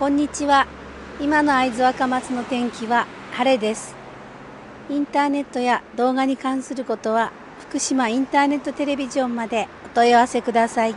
こんにちは。今の会津若松の天気は晴れです。インターネットや動画に関することは福島インターネットテレビジョンまでお問い合わせください。